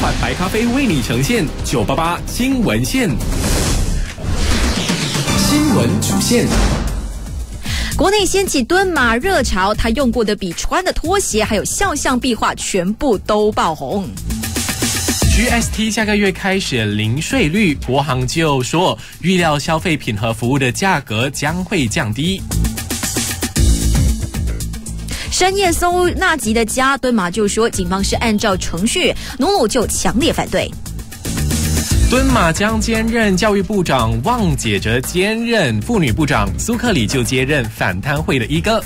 缓白咖啡为你呈现九八八新闻线。新闻主线。国内掀起蹲马热潮，他用过的笔、穿的拖鞋，还有肖像壁画，全部都爆红。GST 下个月开始零税率，国行就说预料消费品和服务的价格将会降低。深夜搜纳吉的家，敦马就说警方是按照程序，努努就强烈反对。敦马将兼任教育部长，旺姐则兼任妇女部长，苏克里就接任反贪会的一哥。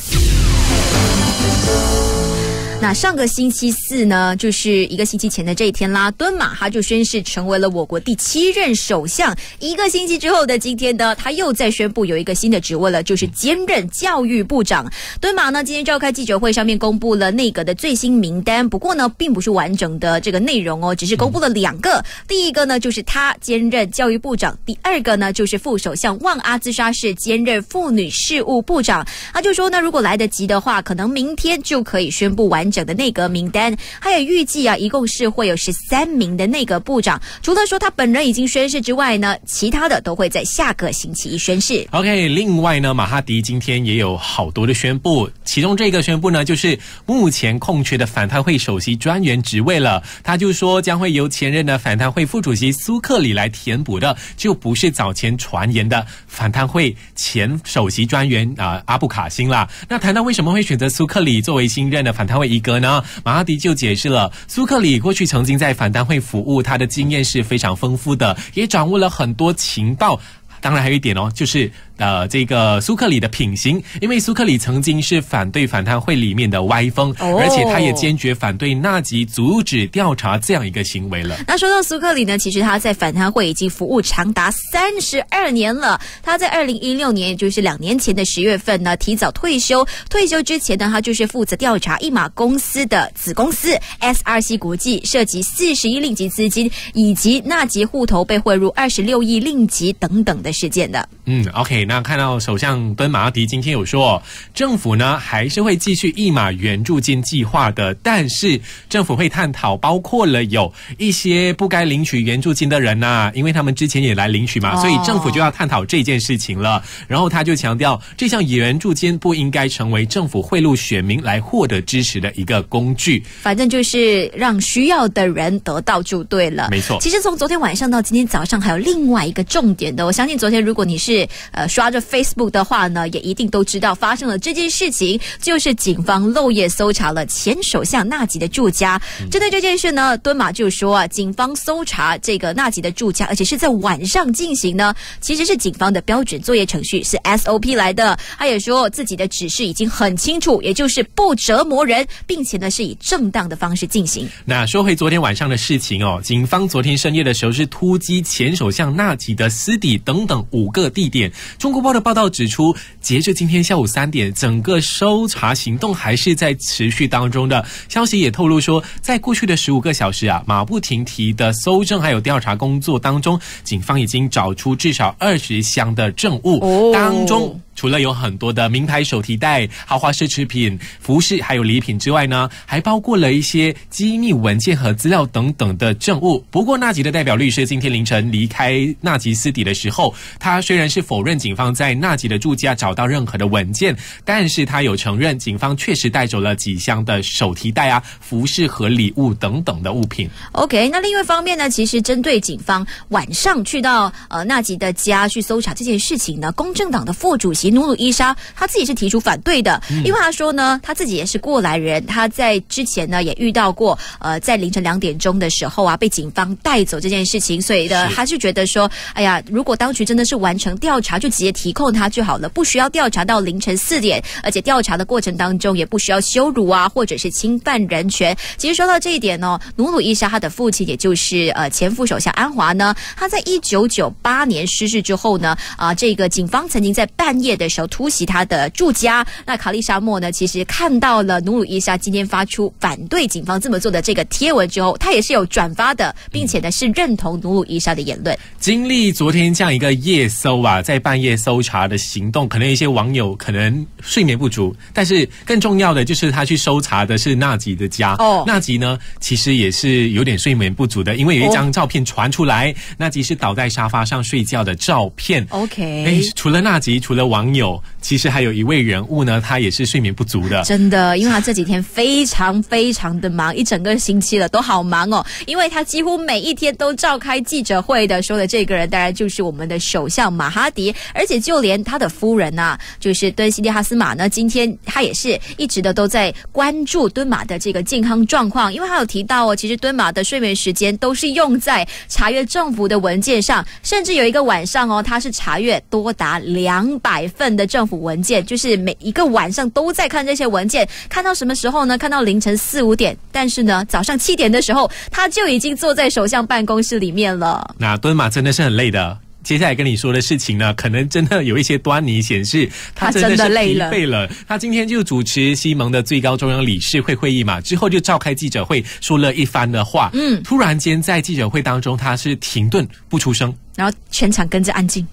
那上个星期四呢，就是一个星期前的这一天啦，敦马他就宣誓成为了我国第七任首相。一个星期之后的今天呢，他又在宣布有一个新的职位了，就是兼任教育部长。敦马呢今天召开记者会，上面公布了内阁的最新名单，不过呢，并不是完整的这个内容哦，只是公布了两个。第一个呢就是他兼任教育部长，第二个呢就是副首相旺阿兹莎是兼任妇女事务部长。他就说呢，如果来得及的话，可能明天就可以宣布完整的内阁名单。他也预计啊，一共是会有十三名的内阁部长。除了说他本人已经宣誓之外呢，其他的都会在下个星期一宣誓。OK，另外呢，马哈迪今天也有好多的宣布，其中这个宣布呢，就是目前空缺的反贪会首席专员职位了。他就说将会由前任的反贪会副主席苏克里来填补的，就不是早前传言的反贪会前首席专员啊、阿布卡辛啦。那谈到为什么会选择苏克里作为新任的反贪会一哥呢？马哈迪就解释了，苏克里过去曾经在反贪会服务，他的经验是非常丰富的，也掌握了很多情报。当然还有一点哦，就是呃，这个苏克里的品行，因为苏克里曾经是反对反贪会里面的歪风，哦而且他也坚决反对纳吉阻止调查这样一个行为了。那说到苏克里呢，其实他在反贪会已经服务长达三十二年了。他在二零一六年，也就是两年前的十月份呢，提早退休。退休之前呢，他就是负责调查一马公司的子公司 SRC 国际涉及四十亿令吉资金以及纳吉户头被汇入二十六亿令吉等等的事件的。嗯，OK，那看到首相敦马哈迪今天有说，政府呢还是会继续一马援助金计划的，但是政府会探讨包括了有一些不该领取援助金的人呐、因为他们之前也来领取嘛，哦所以政府就要探讨这件事情了。然后他就强调，这项援助金不应该成为政府贿赂选民来获得支持的一个工具。反正就是让需要的人得到就对了。没错其实从昨天晚上到今天早上，还有另外一个重点的。我相信昨天如果你是呃刷着 Facebook 的话呢，也一定都知道发生了这件事情，就是警方漏夜搜查了前首相纳吉的住家。针对这件事呢，敦马就说啊，警方搜查这个纳吉的住家，而且是在晚上进行呢，其实是警方的标准作业程序，是 SOP 来的。他也说自己的指示已经很清楚，也就是不折磨人，并且呢是以正当的方式进行。那说回昨天晚上的事情哦，警方昨天深夜的时候是突击前首相纳吉的私邸等等五个地点。中国报的报道指出，截至今天下午三点，整个搜查行动还是在持续当中的。消息也透露说，在过去的十五个小时啊，马不停蹄的搜证还有调查工作当中，警方已经找出至少二十箱的证物，哦当中。除了有很多的名牌手提袋、豪华奢侈品、服饰还有礼品之外呢，还包括了一些机密文件和资料等等的证物。不过，纳吉的代表律师今天凌晨离开纳吉私邸的时候，他虽然是否认警方在纳吉的住家找到任何的文件，但是他有承认警方确实带走了几箱的手提袋啊、服饰和礼物等等的物品。OK，那另外一方面呢，其实针对警方晚上去到呃纳吉的家去搜查这件事情呢，公正党的副主席努努伊莎他自己是提出反对的，因为他说呢，他自己也是过来人，他在之前呢也遇到过呃在凌晨两点钟的时候啊被警方带走这件事情，所以呢是他是觉得说，哎呀，如果当局真的是完成调查，就直接提控他就好了，不需要调查到凌晨四点，而且调查的过程当中也不需要羞辱啊或者是侵犯人权。其实说到这一点呢，努努伊莎他的父亲，也就是呃前副首相安华呢，他在一九九八年失事之后呢，啊、这个警方曾经在半夜夜的时候突袭他的住家。那卡利沙莫呢，其实看到了努鲁伊莎今天发出反对警方这么做的这个贴文之后，他也是有转发的，并且呢是认同努鲁伊莎的言论。经历昨天这样一个夜搜啊，在半夜搜查的行动，可能一些网友可能睡眠不足，但是更重要的就是他去搜查的是纳吉的家。哦纳吉呢其实也是有点睡眠不足的，因为有一张照片传出来，纳吉是倒在沙发上睡觉的照片。OK，哎，除了纳吉，除了网友，其实还有一位人物呢，他也是睡眠不足的。真的，因为他这几天非常非常的忙，一整个星期了都好忙哦。因为他几乎每一天都召开记者会的，说的这个人当然就是我们的首相马哈迪，而且就连他的夫人呐、就是敦西利哈斯马呢，今天他也是一直的都在关注敦马的这个健康状况，因为他有提到哦，其实敦马的睡眠时间都是用在查阅政府的文件上，甚至有一个晚上哦，他是查阅多达两百份的政府文件，就是每一个晚上都在看这些文件，看到什么时候呢？看到凌晨四五点，但是呢，早上七点的时候，他就已经坐在首相办公室里面了。那蹲马真的是很累的。接下来跟你说的事情呢，可能真的有一些端倪显示他真的是疲的累了惫了。他今天就主持西蒙的最高中央理事会会议嘛，之后就召开记者会，说了一番的话。嗯，突然间在记者会当中，他是停顿不出声。然后全场跟着安静。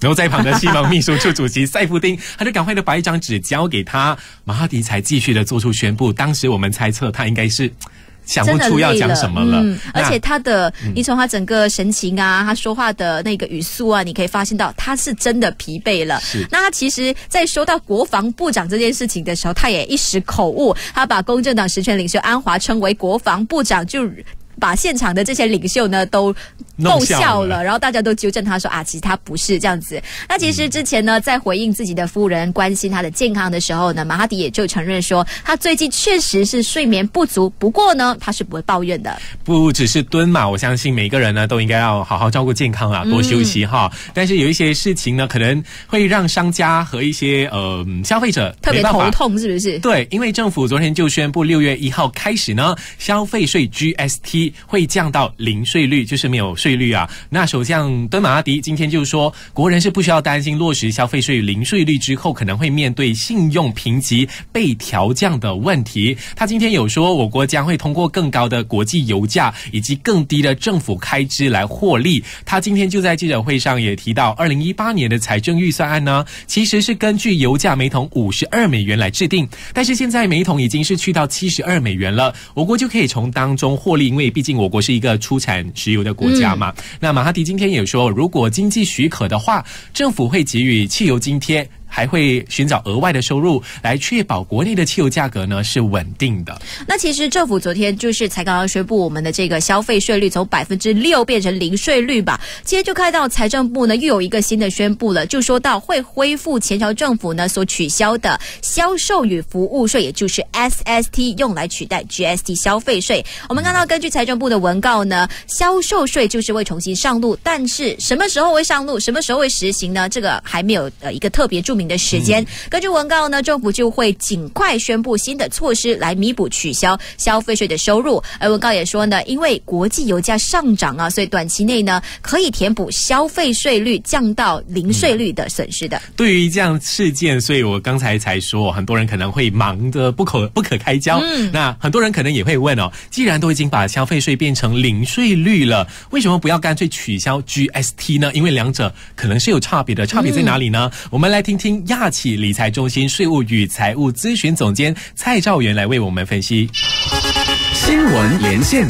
然后在旁的西方秘书处主席塞夫丁，他就赶快的把一张纸交给他，马哈迪才继续的做出宣布。当时我们猜测他应该是想不出要累讲什么了，嗯，而且他的，你从他整个神情啊，他说话的那个语速啊，你可以发现到他是真的疲惫了。是那他其实，在说到国防部长这件事情的时候，他也一时口误，他把公正党实权领袖安华称为国防部长，就。把现场的这些领袖呢都逗笑笑了了，然后大家都纠正他说啊，其实他不是这样子。那其实之前呢，在回应自己的夫人关心他的健康的时候呢，马哈迪也就承认说，他最近确实是睡眠不足，不过呢，他是不会抱怨的。不只是蹲嘛，我相信每个人呢都应该要好好照顾健康啊，多休息哈。嗯但是有一些事情呢，可能会让商家和一些呃消费者特别头痛，是不是？对，因为政府昨天就宣布，六月一号开始呢，消费税 GST 会降到零税率，就是没有税率啊。那首相敦马阿迪今天就说，国人是不需要担心落实消费税零税率之后可能会面对信用评级被调降的问题。他今天有说，我国将会通过更高的国际油价以及更低的政府开支来获利。他今天就在记者会上也提到，二零一八年的财政预算案呢，其实是根据油价每桶五十二美元来制定，但是现在每桶已经是去到七十二美元了，我国就可以从当中获利，因为毕竟我国是一个出产石油的国家嘛。那马哈迪今天也说，如果经济许可的话，政府会给予汽油津贴。还会寻找额外的收入来确保国内的汽油价格呢是稳定的。那其实政府昨天就是才刚刚宣布我们的这个消费税率从百分之六变成零税率吧。今天就看到财政部呢又有一个新的宣布了，就说到会恢复前朝政府呢所取消的销售与服务税，也就是 SST，用来取代 GST 消费税。我们看到根据财政部的文告呢，销售税就是会重新上路，但是什么时候会上路，什么时候会实行呢？这个还没有呃一个特别注明的时间。根据文告呢，政府就会尽快宣布新的措施来弥补取消消费税的收入。而文告也说呢，因为国际油价上涨啊，所以短期内呢可以填补消费税率降到零税率的损失的。对于这样事件，所以我刚才才说，很多人可能会忙得不可不可开交。嗯，那很多人可能也会问哦，既然都已经把消费税变成零税率了，为什么不要干脆取消 GST 呢？因为两者可能是有差别的，差别在哪里呢？我们来听听亚企理财中心税务与财务咨询总监蔡兆元来为我们分析。新闻连线，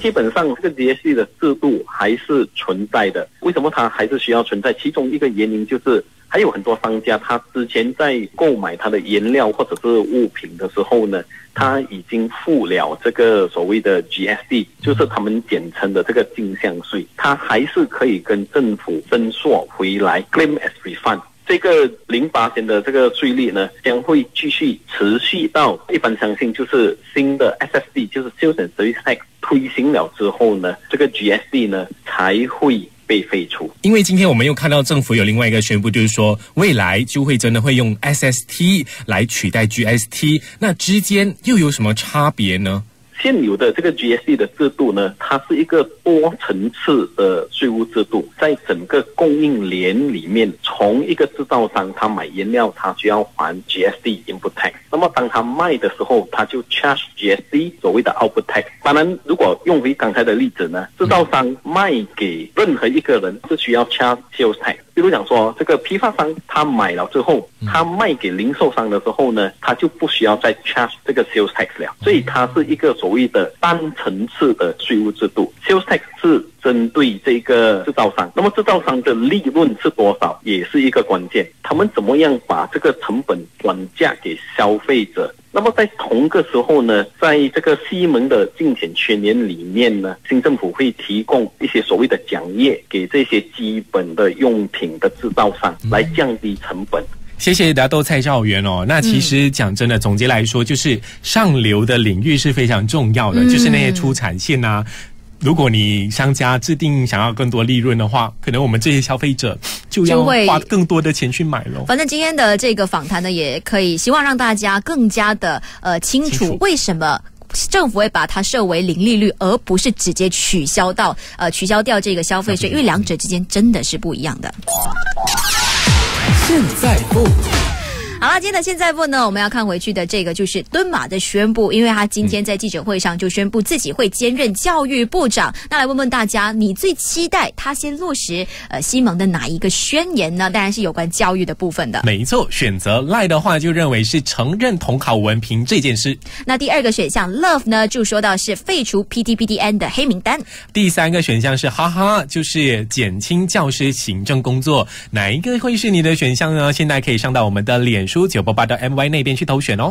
基本上这个 GST 的制度还是存在的。为什么它还是需要存在？其中一个原因就是还有很多商家，他之前在购买他的原料或者是物品的时候呢，他已经付了这个所谓的 G S D，就是他们简称的这个进项税，他还是可以跟政府申索回来 claim as refund。这个零八年的这个税率呢，将会继续持续到一般相信就是新的 SSD，就是 Sales and Service Tax 推行了之后呢，这个 GSD 呢才会被废除。因为今天我们又看到政府有另外一个宣布，就是说未来就会真的会用 SST 来取代 GST，那之间又有什么差别呢？现有的这个 GST 的制度呢，它是一个多层次的税务制度，在整个供应链里面，从一个制造商他买原料，他需要还 GST input tax，那么当他卖的时候，他就 charge GST 所谓的 output tax。当然，如果用回刚才的例子呢，制造商卖给任何一个人是需要 charge sales tax。比如讲说，这个批发商他买了之后，他卖给零售商的时候呢，他就不需要再 charge 这个 sales tax 了，所以它是一个所谓的单层次的税务制度。sales tax 是针对这个制造商，那么制造商的利润是多少，也是一个关键。他们怎么样把这个成本转嫁给消费者？那么在同个时候呢，在这个西门的竞选全年里面呢，新政府会提供一些所谓的奖业给这些基本的用品的制造商，来降低成本。谢谢大家都蔡兆元哦。那其实讲真的，总结来说，就是上流的领域是非常重要的，就是那些出产线啊。如果你商家制定想要更多利润的话，可能我们这些消费者就要花更多的钱去买喽。反正今天的这个访谈呢，也可以希望让大家更加的呃清楚为什么政府会把它设为零利率，而不是直接取消到呃取消掉这个消费税，因为两者之间真的是不一样的。现在不。好了，今天的现在问呢，我们要看回去的这个就是敦马的宣布，因为他今天在记者会上就宣布自己会兼任教育部长。那来问问大家，你最期待他先落实呃西蒙的哪一个宣言呢？当然是有关教育的部分的。没错，选择赖的话就认为是承认统考文凭这件事。那第二个选项 Love 呢，就说到是废除 PTPTN 的黑名单。第三个选项是哈哈，就是减轻教师行政工作。哪一个会是你的选项呢？现在可以上到我们的输。九八八的 MY 那边去投选哦。